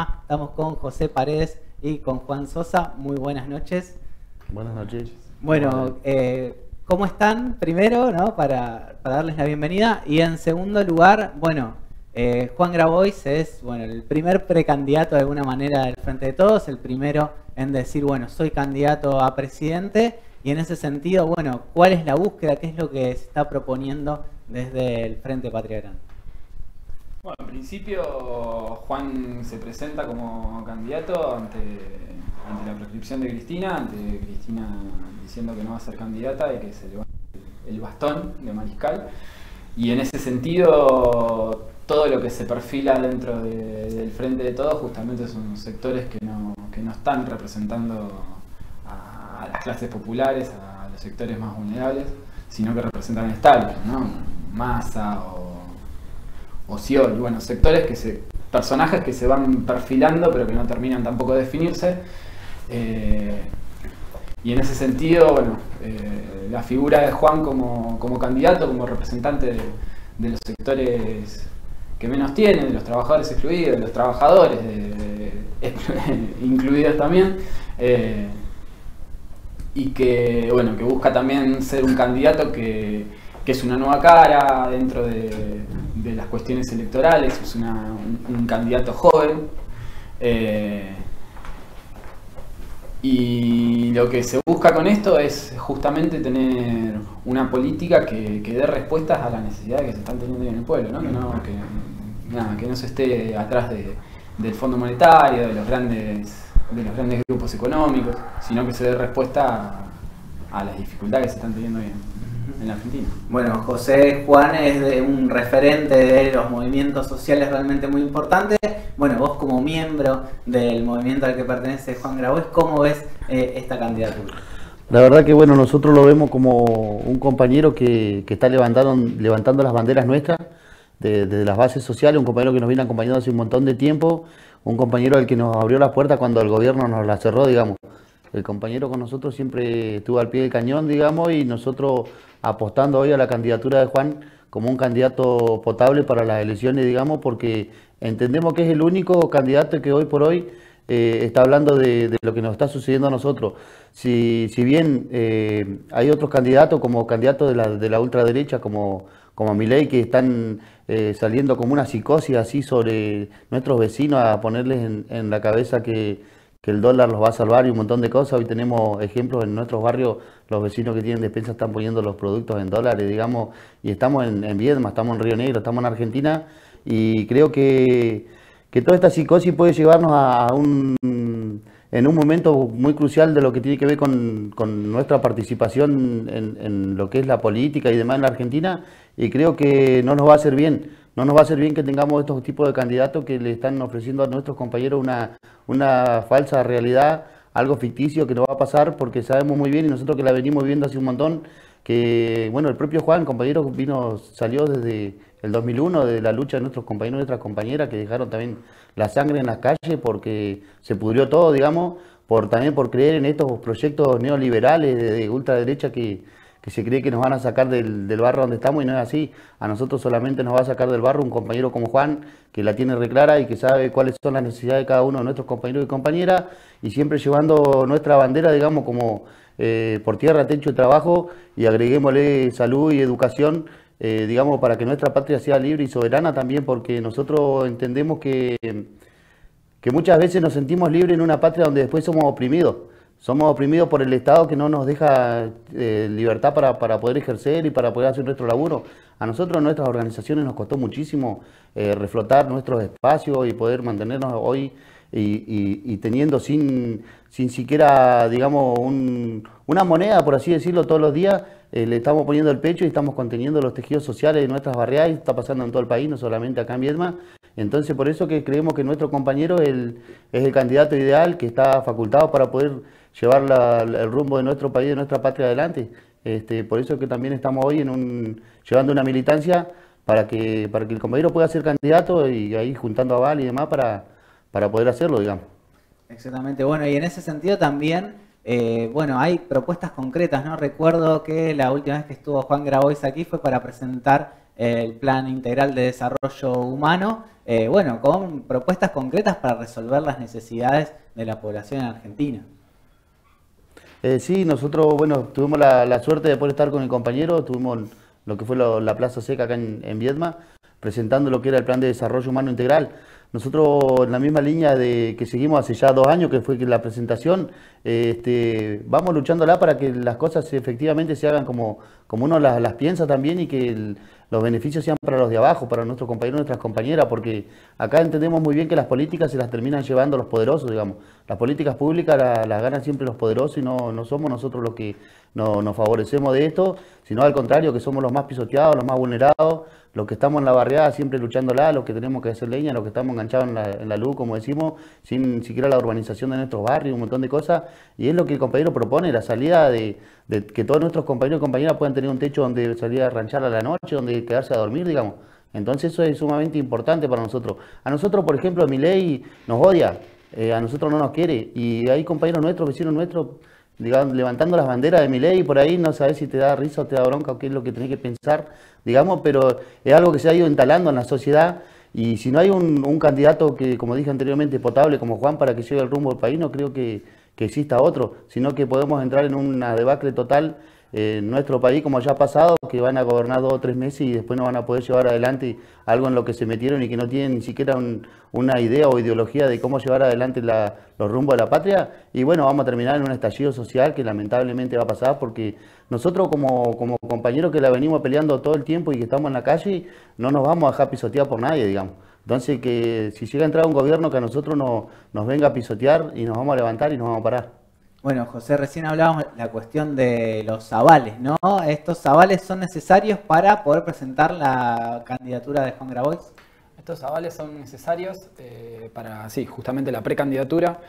Estamos con José Paredes y con Juan Sosa. Muy buenas noches. Buenas noches. Bueno, eh, ¿cómo están? Primero, ¿no? Para, darles la bienvenida. Y en segundo lugar, bueno, eh, Juan Grabois es bueno, el primer precandidato de alguna manera del Frente de Todos, el primero en decir, bueno, soy candidato a presidente. Y en ese sentido, bueno, ¿cuál es la búsqueda? ¿Qué es lo que se está proponiendo desde el Frente Patria Grande? Bueno, en principio Juan se presenta como candidato ante, la prescripción de Cristina, ante Cristina diciendo que no va a ser candidata y que se le va el bastón de mariscal. Y en ese sentido, todo lo que se perfila dentro del frente de todos justamente son sectores que no, están representando a, las clases populares, a los sectores más vulnerables, sino que representan a Stalin, ¿no? Massa o o Scioli, bueno, sectores que se, personajes que se van perfilando pero que no terminan tampoco de definirse. Eh, y en ese sentido, bueno, eh, la figura de Juan como, candidato, como representante de, los sectores que menos tienen, de los trabajadores excluidos, de los trabajadores incluidos también, eh, y que, bueno, que busca también ser un candidato que, que es una nueva cara dentro de, de las cuestiones electorales, es un, candidato joven. Eh, y lo que se busca con esto es justamente tener una política que, dé respuestas a las necesidades que se están teniendo en el pueblo, ¿no? Que, no, que, no se esté atrás del Fondo Monetario, de los grandes de los grandes grupos económicos, sino que se dé respuesta a, las dificultades que se están teniendo en, en Argentina. Bueno, José Juan es de un referente de los movimientos sociales realmente muy importante. Bueno, vos como miembro del movimiento al que pertenece Juan Grabois, ¿cómo ves eh, esta candidatura? La verdad que bueno, nosotros lo vemos como un compañero que, está levantando, levantando las banderas nuestras desde las bases sociales, un compañero que nos viene acompañando hace un montón de tiempo, un compañero al que nos abrió las puertas cuando el gobierno nos las cerró, digamos. El compañero con nosotros siempre estuvo al pie del cañón, digamos, y nosotros apostando hoy a la candidatura de Juan como un candidato potable para las elecciones, digamos, porque entendemos que es el único candidato que hoy por hoy eh, está hablando de, lo que nos está sucediendo a nosotros. Si, si bien eh, hay otros candidatos como candidatos de la, de la ultraderecha, como, como Milei, que están eh, saliendo como una psicosis así sobre nuestros vecinos a ponerles en, en la cabeza que que el dólar los va a salvar y un montón de cosas. Hoy tenemos ejemplos en nuestros barrios, los vecinos que tienen despensa están poniendo los productos en dólares, digamos, y estamos en, en Viedma, estamos en Río Negro, estamos en Argentina, y creo que, que toda esta psicosis puede llevarnos a, un en un momento muy crucial de lo que tiene que ver con, con nuestra participación en, en, lo que es la política y demás en la Argentina, y creo que no nos va a hacer bien no nos va a ser bien que tengamos estos tipos de candidatos que le están ofreciendo a nuestros compañeros una, una falsa realidad, algo ficticio que no va a pasar porque sabemos muy bien y nosotros que la venimos viendo hace un montón, que bueno, el propio Juan, compañero, vino, salió desde el 2001 de la lucha de nuestros compañeros y nuestras compañeras que dejaron también la sangre en las calles porque se pudrió todo, digamos, por también por creer en estos proyectos neoliberales de ultraderecha que que se cree que nos van a sacar del, barro donde estamos y no es así. A nosotros solamente nos va a sacar del barro un compañero como Juan, que la tiene reclara y que sabe cuáles son las necesidades de cada uno de nuestros compañeros y compañeras, y siempre llevando nuestra bandera, digamos, como eh, por tierra, techo y trabajo, y agreguémosle salud y educación, eh, digamos, para que nuestra patria sea libre y soberana también, porque nosotros entendemos que, que muchas veces nos sentimos libres en una patria donde después somos oprimidos. Somos oprimidos por el Estado que no nos deja eh, libertad para, poder ejercer y para poder hacer nuestro laburo. A nosotros, nuestras organizaciones, nos costó muchísimo eh, reflotar nuestros espacios y poder mantenernos hoy y, teniendo sin, sin siquiera, digamos, una moneda, por así decirlo, todos los días, eh, le estamos poniendo el pecho y estamos conteniendo los tejidos sociales de nuestras barriadas, está pasando en todo el país, no solamente acá en Viedma. Entonces, por eso que creemos que nuestro compañero el, es el candidato ideal, que está facultado para poder llevar el rumbo de nuestro país, de nuestra patria adelante. Este, por eso que también estamos hoy en un, llevando una militancia para que, para que el compañero pueda ser candidato y ahí juntando aval y demás para, para poder hacerlo, digamos. Exactamente, bueno, y en ese sentido también, eh, bueno, hay propuestas concretas, ¿no? Recuerdo que la última vez que estuvo Juan Grabois aquí fue para presentar el Plan Integral de Desarrollo Humano, eh, bueno, con propuestas concretas para resolver las necesidades de la población en Argentina. Eh, sí, nosotros, bueno, tuvimos la, suerte de poder estar con el compañero, tuvimos lo que fue la Plaza Seca acá en, en Viedma, presentando lo que era el Plan de Desarrollo Humano Integral. Nosotros, en la misma línea de que seguimos hace ya dos años, que fue la presentación, este, vamos luchándola para que las cosas efectivamente se hagan como, como uno las, las piensa también y que los beneficios sean para los de abajo, para nuestros compañeros y nuestras compañeras, porque acá entendemos muy bien que las políticas se las terminan llevando los poderosos, digamos. Las políticas públicas las, ganan siempre los poderosos y no, no somos nosotros los que nos favorecemos de esto, sino al contrario, que somos los más pisoteados, los más vulnerados, los que estamos en la barriada siempre luchándola, los que tenemos que hacer leña, los que estamos enganchados en la, luz, como decimos, sin siquiera la urbanización de nuestros barrios, un montón de cosas. Y es lo que el compañero propone, la salida de, que todos nuestros compañeros y compañeras puedan tener un techo donde salir a ranchar a la noche, donde quedarse a dormir, digamos. Entonces eso es sumamente importante para nosotros. A nosotros, por ejemplo, mi ley nos odia, eh, a nosotros no nos quiere. Y hay compañeros nuestros, vecinos nuestros, digamos, levantando las banderas de mi ley por ahí, no sabes si te da risa o te da bronca o qué es lo que tenés que pensar, digamos, pero es algo que se ha ido instalando en la sociedad y si no hay un, candidato que, como dije anteriormente, potable como Juan para que lleve el rumbo del país, no creo que, que exista otro, sino que podemos entrar en una debacle total en nuestro país, como ya ha pasado, que van a gobernar dos o tres meses y después no van a poder llevar adelante algo en lo que se metieron y que no tienen ni siquiera una idea o ideología de cómo llevar adelante los rumbos de la patria. Y bueno, vamos a terminar en un estallido social que lamentablemente va a pasar porque nosotros como, como compañeros que la venimos peleando todo el tiempo y que estamos en la calle, no nos vamos a dejar pisotear por nadie, digamos. Entonces, que si llega a entrar un gobierno que a nosotros no, nos venga a pisotear y nos vamos a levantar y nos vamos a parar. Bueno, José, recién hablábamos la cuestión de los avales, ¿no? ¿Estos avales son necesarios para poder presentar la candidatura de Juan Grabois? Estos avales son necesarios eh, para, sí, justamente la precandidatura.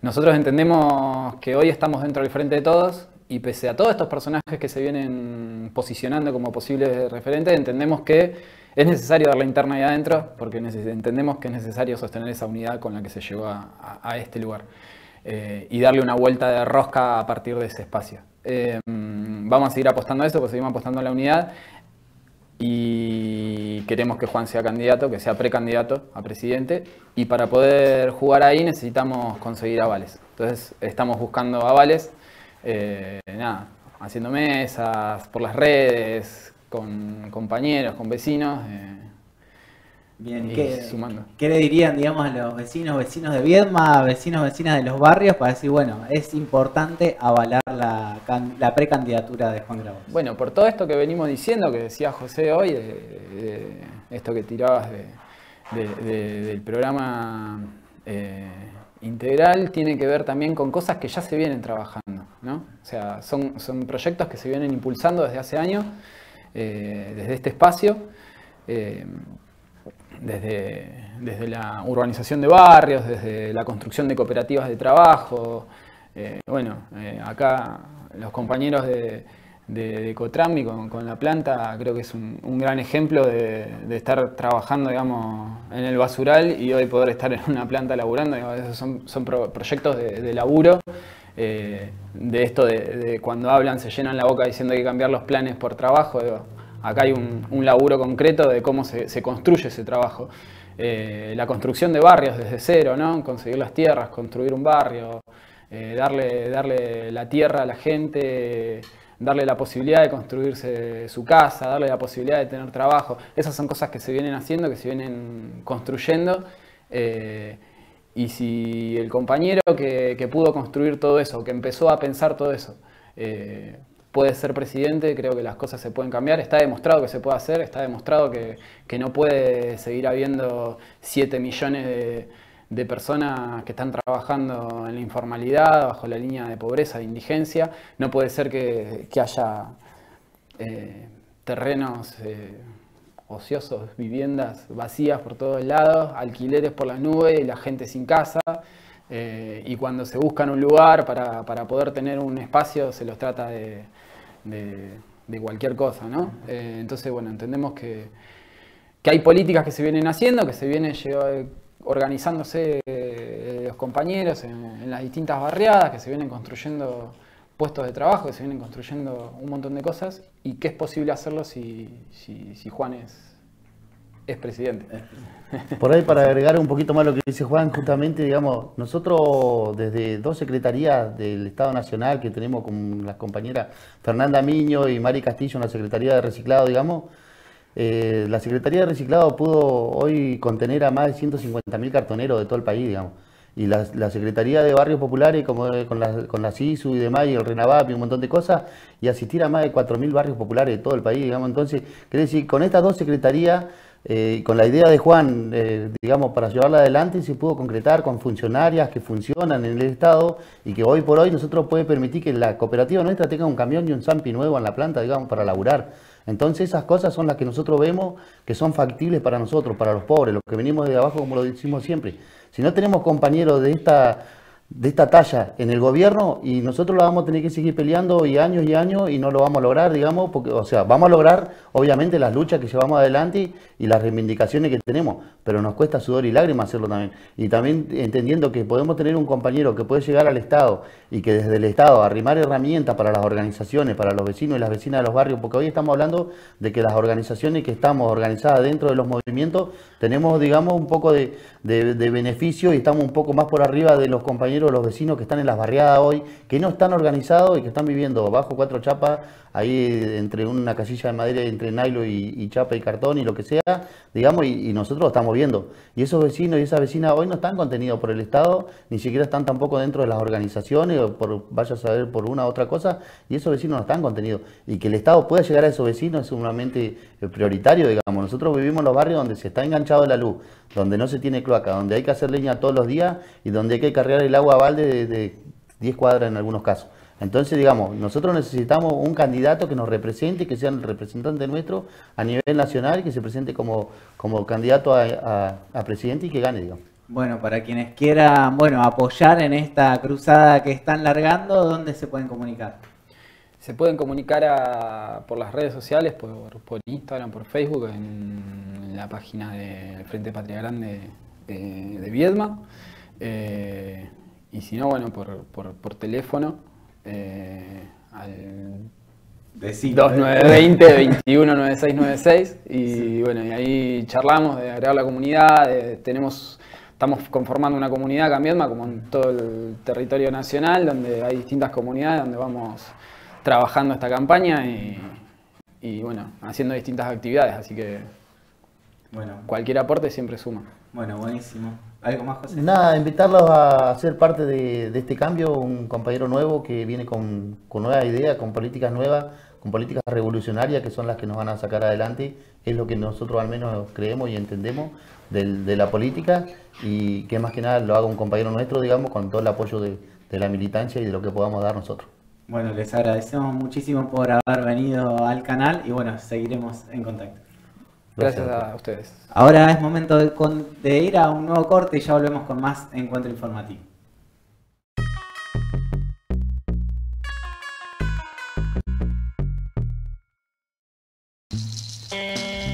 Nosotros entendemos que hoy estamos dentro del frente de todos y pese a todos estos personajes que se vienen posicionando como posibles referentes, entendemos que es necesario dar la interna ahí adentro porque entendemos que es necesario sostener esa unidad con la que se llegó a este lugar. Eh, y darle una vuelta de rosca a partir de ese espacio. Eh, vamos a seguir apostando a eso, pues seguimos apostando a la unidad y queremos que Juan sea candidato, que sea precandidato a presidente y para poder jugar ahí necesitamos conseguir avales. Entonces estamos buscando avales, eh, nada, haciendo mesas por las redes, con compañeros, con vecinos. Bien, ¿qué, ¿qué, le dirían, digamos, a los vecinos, vecinos de Viedma, vecinos, vecinas de los barrios para decir, bueno, es importante avalar la, la precandidatura de Juan Grabos? Bueno, por todo esto que venimos diciendo, que decía José hoy, de, esto que tirabas del programa eh, integral, tiene que ver también con cosas que ya se vienen trabajando, ¿no? O sea, son, son proyectos que se vienen impulsando desde hace años, eh, desde este espacio. Eh, desde, desde la urbanización de barrios, desde la construcción de cooperativas de trabajo. Eh, bueno, eh, acá los compañeros de, de, Cotrambi con, la planta creo que es un, gran ejemplo de, estar trabajando digamos, en el basural y hoy poder estar en una planta laburando. esos son, son proyectos de, laburo. Eh, de esto de, cuando hablan se llenan la boca diciendo que hay que cambiar los planes por trabajo. Acá hay un, laburo concreto de cómo se, construye ese trabajo. Eh, la construcción de barrios desde cero, ¿no? conseguir las tierras, construir un barrio, eh, darle, darle la tierra a la gente, darle la posibilidad de construirse su casa, darle la posibilidad de tener trabajo. Esas son cosas que se vienen haciendo, que se vienen construyendo. Eh, y si el compañero que, que, pudo construir todo eso, que empezó a pensar todo eso, puede ser presidente, creo que las cosas se pueden cambiar. Está demostrado que se puede hacer, está demostrado que, no puede seguir habiendo 7 millones de, personas que están trabajando en la informalidad, bajo la línea de pobreza, de indigencia. No puede ser que, haya eh, terrenos eh, ociosos, viviendas vacías por todos lados, alquileres por las nubes y la gente sin casa. Eh, y cuando se buscan un lugar para, para poder tener un espacio, se los trata de, de, cualquier cosa, ¿no? Eh, entonces, bueno, entendemos que, hay políticas que se vienen haciendo, que se vienen organizándose eh, los compañeros en, las distintas barriadas, que se vienen construyendo puestos de trabajo, que se vienen construyendo un montón de cosas y que es posible hacerlo si, si, si Juan es, es presidente. Por ahí para agregar un poquito más lo que dice Juan, justamente, digamos, nosotros desde dos secretarías del Estado Nacional que tenemos con las compañeras Fernanda Miño y Mari Castillo en la Secretaría de Reciclado, digamos, eh, la Secretaría de Reciclado pudo hoy contener a más de 150.000 cartoneros de todo el país, digamos. Y la, Secretaría de Barrios Populares, como con la, con la CISU y demás, y el RENAVAP y un montón de cosas, y asistir a más de 4.000 barrios populares de todo el país, digamos. Entonces, quiere decir, con estas dos secretarías, eh, con la idea de Juan, eh, digamos, para llevarla adelante, se pudo concretar con funcionarias que funcionan en el Estado y que hoy por hoy nosotros puede permitir que la cooperativa nuestra tenga un camión y un Zampi nuevo en la planta, digamos, para laburar. Entonces esas cosas son las que nosotros vemos que son factibles para nosotros, para los pobres, los que venimos de abajo, como lo decimos siempre. Si no tenemos compañeros de esta de esta talla en el gobierno y nosotros lo vamos a tener que seguir peleando y años y años y no lo vamos a lograr, digamos, porque, o sea, vamos a lograr obviamente las luchas que llevamos adelante y las reivindicaciones que tenemos, pero nos cuesta sudor y lágrimas hacerlo también. Y también entendiendo que podemos tener un compañero que puede llegar al Estado y que desde el Estado arrimar herramientas para las organizaciones, para los vecinos y las vecinas de los barrios, porque hoy estamos hablando de que las organizaciones que estamos organizadas dentro de los movimientos tenemos, digamos, un poco de, de beneficio y estamos un poco más por arriba de los compañeros los vecinos que están en las barriadas hoy, que no están organizados y que están viviendo bajo cuatro chapas, ahí entre una casilla de madera, entre nylon y, chapa y cartón y lo que sea, digamos, y, nosotros lo estamos viendo. Y esos vecinos y esas vecinas hoy no están contenidos por el Estado, ni siquiera están tampoco dentro de las organizaciones, o por, vaya a saber por una u otra cosa, y esos vecinos no están contenidos. Y que el Estado pueda llegar a esos vecinos es sumamente eh, prioritario, digamos. Nosotros vivimos en los barrios donde se está enganchado la luz, donde no se tiene cloaca, donde hay que hacer leña todos los días y donde hay que cargar el agua a balde de, 10 cuadras en algunos casos. Entonces, digamos, nosotros necesitamos un candidato que nos represente, que sea el representante nuestro a nivel nacional y que se presente como, como candidato a, presidente y que gane, digamos. Bueno, para quienes quieran bueno, apoyar en esta cruzada que están largando, ¿dónde se pueden comunicar? Se pueden comunicar por las redes sociales, por, por Instagram, por Facebook, en la página del Frente Patria Grande de, Viedma. Eh, y si no, bueno, por, por, teléfono eh, al 2920 219696 y bueno, y ahí charlamos de agregar la comunidad, tenemos estamos conformando una comunidad cambiando como en todo el territorio nacional, donde hay distintas comunidades donde vamos trabajando esta campaña y, y bueno, haciendo distintas actividades, así que bueno. cualquier aporte siempre suma. Bueno, buenísimo. ¿Algo más, José? Nada, invitarlos a ser parte de, este cambio, un compañero nuevo que viene con, con nuevas ideas, con políticas nuevas, con políticas revolucionarias que son las que nos van a sacar adelante, es lo que nosotros al menos creemos y entendemos de la política y que más que nada lo haga un compañero nuestro, digamos, con todo el apoyo de, de la militancia y de lo que podamos dar nosotros. Bueno, les agradecemos muchísimo por haber venido al canal y bueno, seguiremos en contacto. Gracias, a ustedes. Ahora es momento de, de ir a un nuevo corte y ya volvemos con más encuentro informativo.